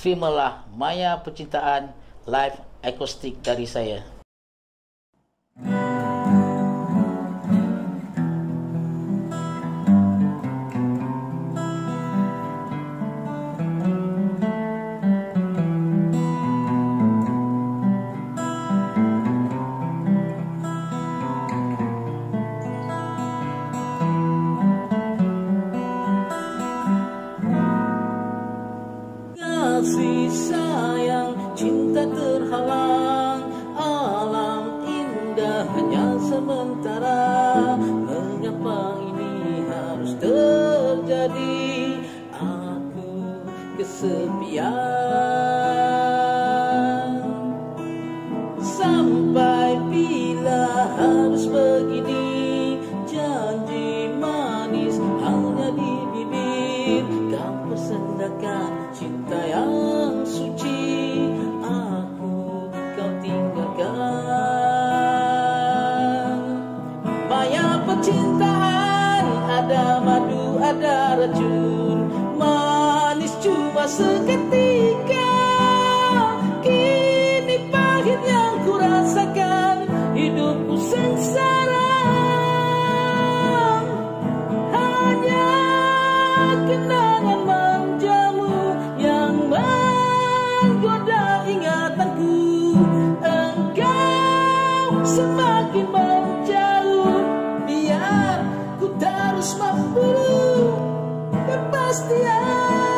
terimalah Maya Percintaan live akustik dari saya. Kasih sayang cinta terhalang alam indah hanya sementara. Mengapa ini harus terjadi ada racun manis cuma seketika kepastian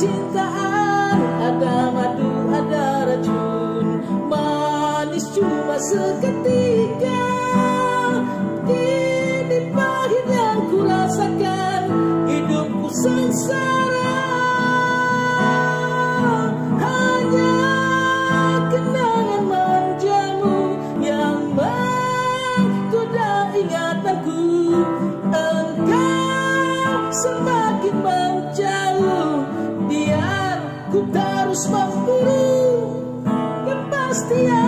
percintaan Ada madu, ada racun. Manis cuma seketika. Kini pahit yang ku rasakan Hidupku sengsara. Hanya kenangan manjamu Yang menggoda ingatanku. Engkau semakin menjauh ku terus memburu kepastian.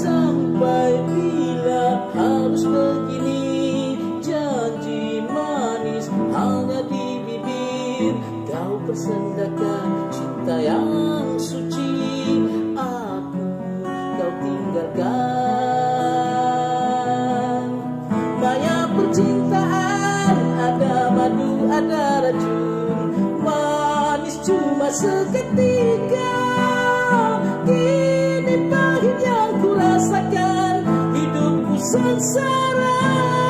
Sampai bila harus begini? Janji manis hanya di bibir. Kau persendakan cinta yang suci. Aku kau tinggalkan seketika Kini pahit yang ku rasakan Hidupku sengsara